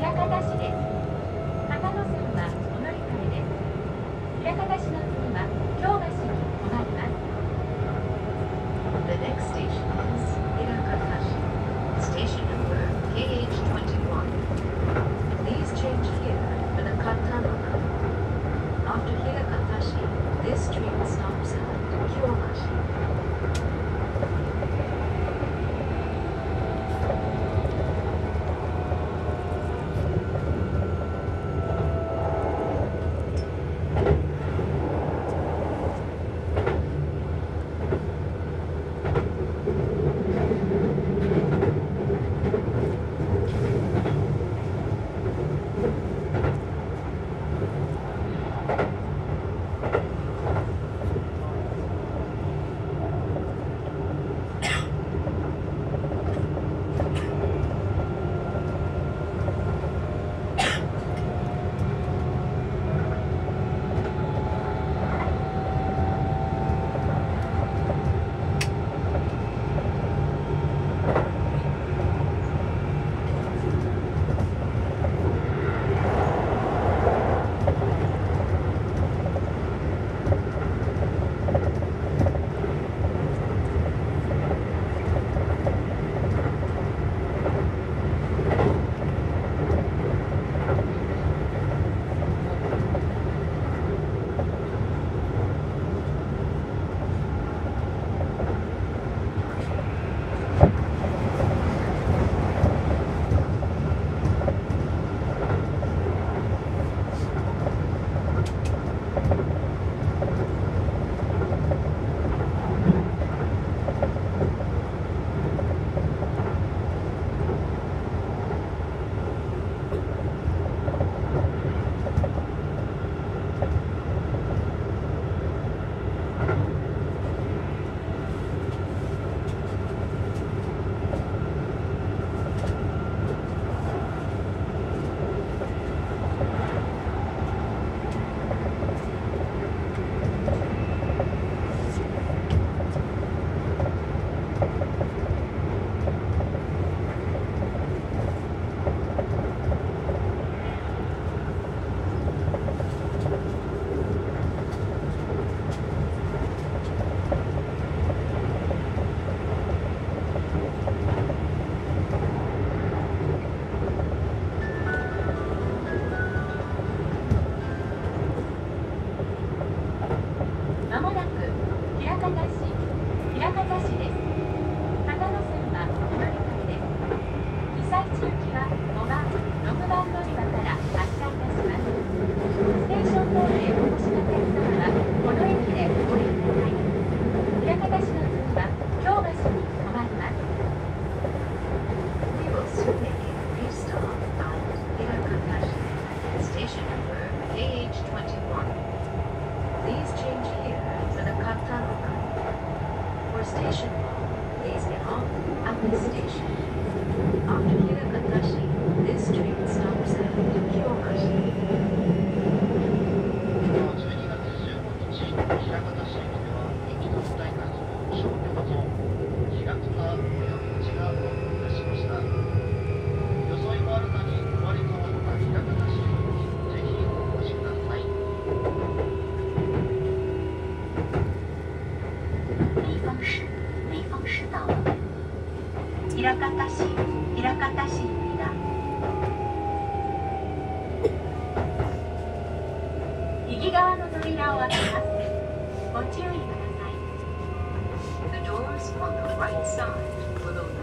枚方市です片野線はお乗り換えです枚方市の次は京橋に止まります The next station is Hirakatashi, station number KH21. Please change here for the Katanoka. After here, Please get off at this station. After here at this train 枚方市枚方市行きだ右側の扉を開けますご注意ください The doors on the right side will open